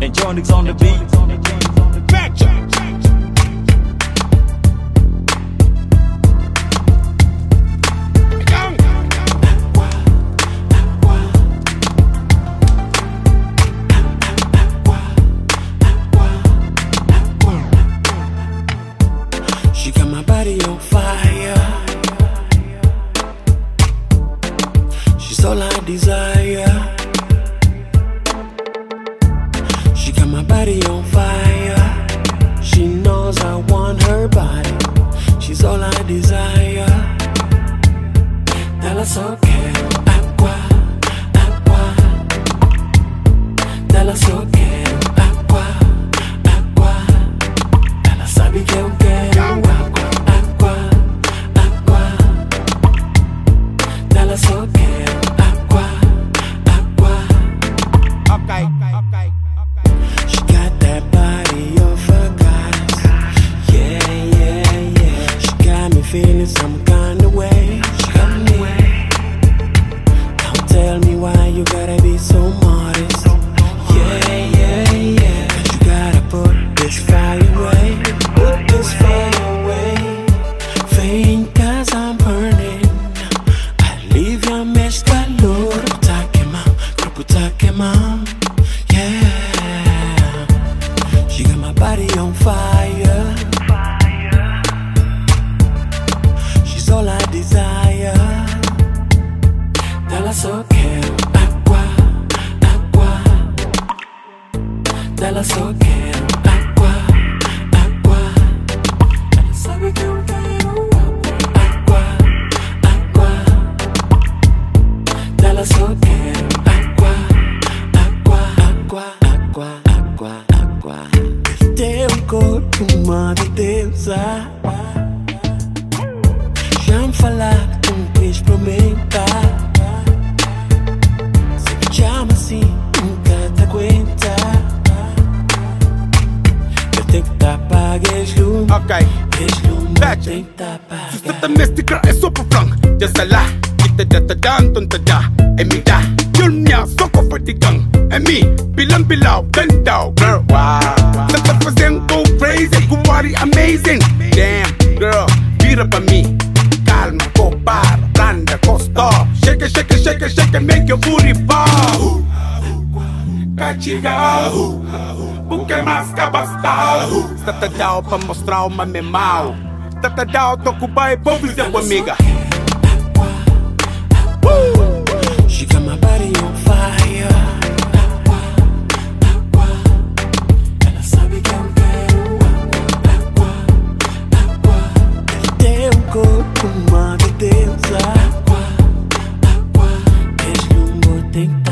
Electronics on the beat. She got my body on my body on fire. She knows I want her body. She's all I desire. So quiero feeling some kind of way. She got me. Don't tell me why you gotta be so modest. Yeah, yeah, yeah. You gotta put this fire away. Put this fire away. Faint cause I'm burning. Alivia mes calor. Tá queimando, corpo tá queimando. Yeah. She got my body on fire. Della so quero água, água. Ela sabe que eu quero água, água. Della so quero água, água, água, água, água, água. Teu corpo, uma deusa. Já me falaram que não quis. Okay. Tapar. Sista mystica är superfrang Just la Kita data dan tunta da Emida Yun niya soko for the gang Emi Bilang bilaw Gandaw Girl Wow Sata pa go crazy Kumari amazing Damn Girl Vira pa me Calma ko para Randa stop Shake it shake it shake it shake it Make your booty fall Kachiga Porque mais capacitado Tata Dao pra mostrar o uma memal Tata Dao, toco bai, bom vizinho, amiga She got my body on fire Ela sabe que eu quero água, água um corpo uma beleza Água, mesmo Deslumbo tentar